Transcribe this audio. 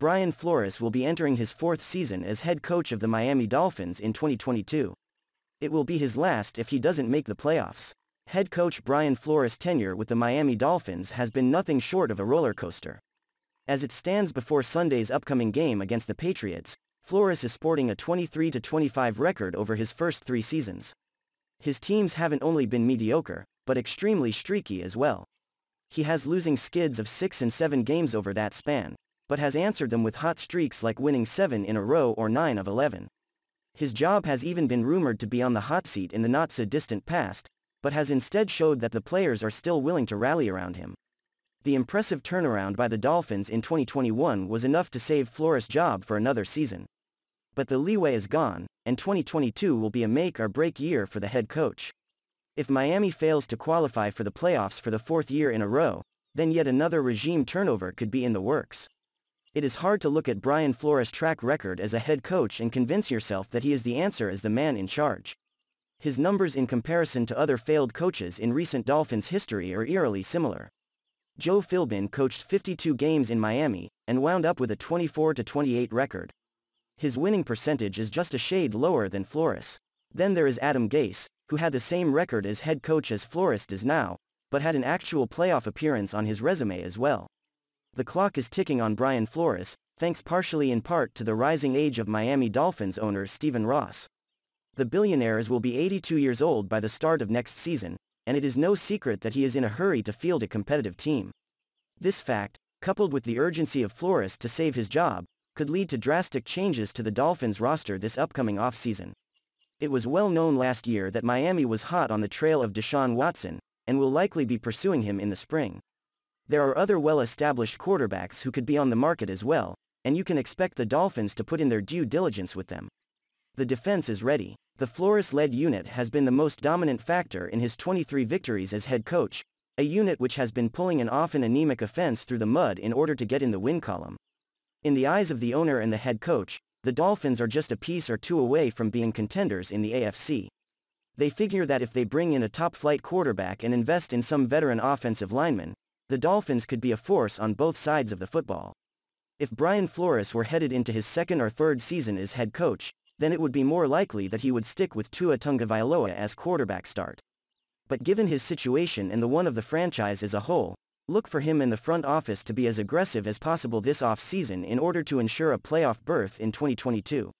Brian Flores will be entering his fourth season as head coach of the Miami Dolphins in 2022. It will be his last if he doesn't make the playoffs. Head coach Brian Flores' tenure with the Miami Dolphins has been nothing short of a roller coaster. As it stands before Sunday's upcoming game against the Patriots, Flores is sporting a 23-25 record over his first three seasons. His teams haven't only been mediocre, but extremely streaky as well. He has losing skids of 6 and 7 games over that span, but has answered them with hot streaks like winning 7 in a row or 9 of 11. His job has even been rumored to be on the hot seat in the not-so-distant past, but has instead showed that the players are still willing to rally around him. The impressive turnaround by the Dolphins in 2021 was enough to save Flores' job for another season. But the leeway is gone, and 2022 will be a make-or-break year for the head coach. If Miami fails to qualify for the playoffs for the fourth year in a row, then yet another regime turnover could be in the works. It is hard to look at Brian Flores' track record as a head coach and convince yourself that he is the answer as the man in charge. His numbers in comparison to other failed coaches in recent Dolphins history are eerily similar. Joe Philbin coached 52 games in Miami and wound up with a 24-28 record. His winning percentage is just a shade lower than Flores. Then there is Adam Gase, who had the same record as head coach as Flores does now, but had an actual playoff appearance on his resume as well. The clock is ticking on Brian Flores, thanks partially in part to the rising age of Miami Dolphins owner Stephen Ross. The billionaires will be 82 years old by the start of next season, and it is no secret that he is in a hurry to field a competitive team. This fact, coupled with the urgency of Flores to save his job, could lead to drastic changes to the Dolphins roster this upcoming offseason. It was well known last year that Miami was hot on the trail of Deshaun Watson, and will likely be pursuing him in the spring. There are other well-established quarterbacks who could be on the market as well, and you can expect the Dolphins to put in their due diligence with them. The defense is ready. The Flores-led unit has been the most dominant factor in his 23 victories as head coach, a unit which has been pulling an often anemic offense through the mud in order to get in the win column. In the eyes of the owner and the head coach, the Dolphins are just a piece or two away from being contenders in the AFC. They figure that if they bring in a top-flight quarterback and invest in some veteran offensive lineman, the Dolphins could be a force on both sides of the football. If Brian Flores were headed into his second or third season as head coach, then it would be more likely that he would stick with Tua Tagovailoa as quarterback start. But given his situation and the one of the franchise as a whole, look for him in the front office to be as aggressive as possible this off-season in order to ensure a playoff berth in 2022.